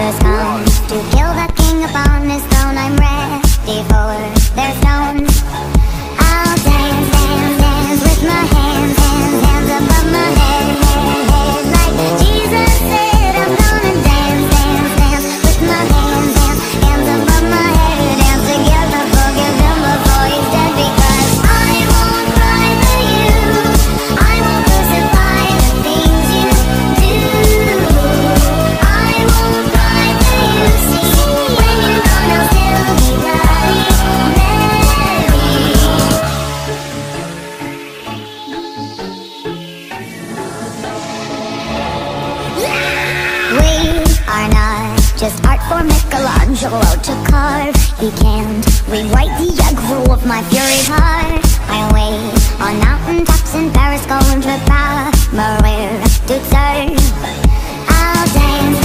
creatures come To kill the king upon his throne I'm ready for their throne. Just art for Michelangelo to carve. He can't rewrite the aggro of my fury heart. I wait on mountain tops in Paris going to power Maria Dutzer I'll dance.